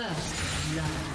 First love.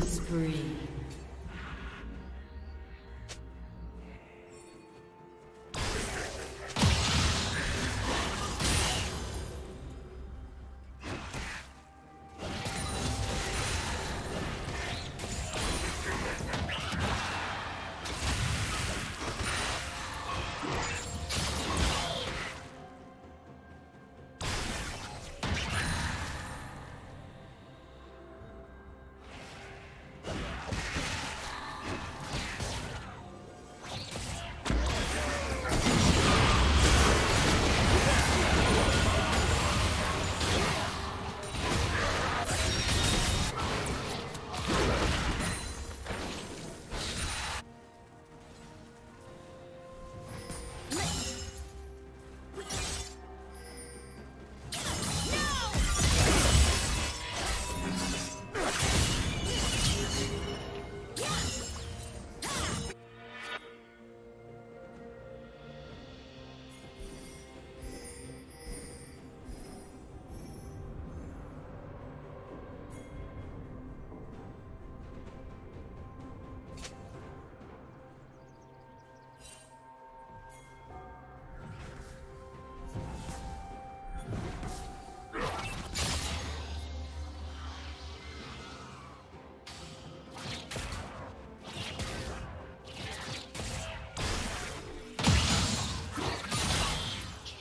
Spree.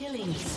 Killing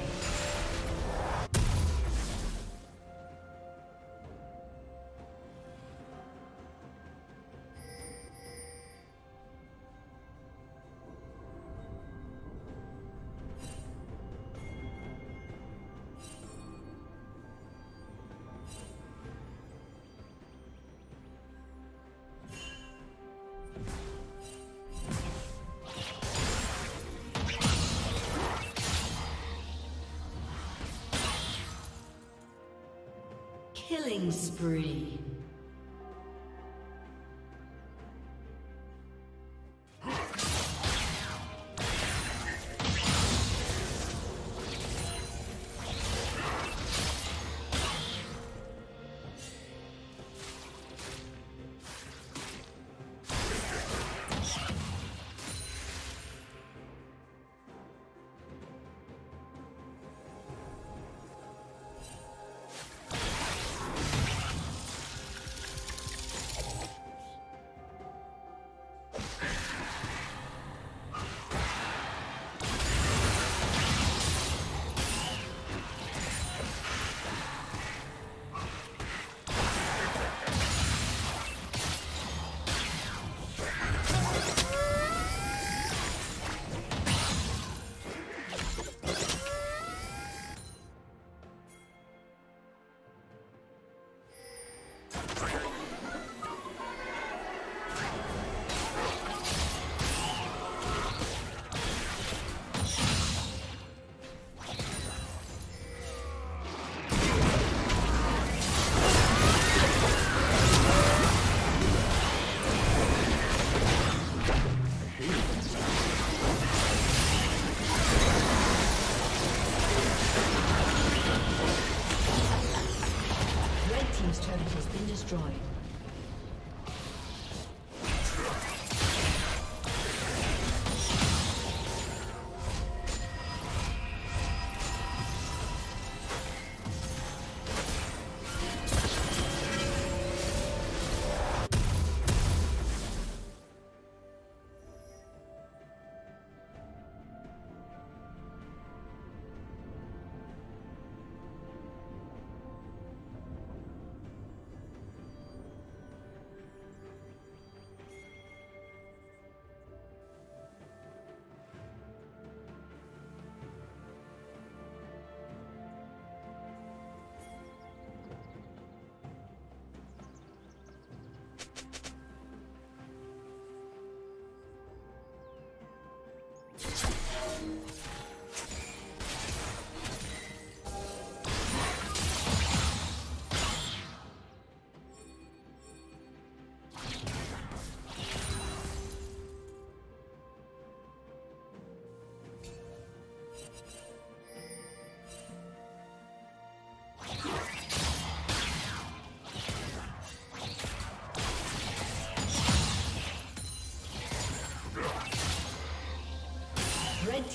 Killing spree.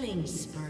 killing spree.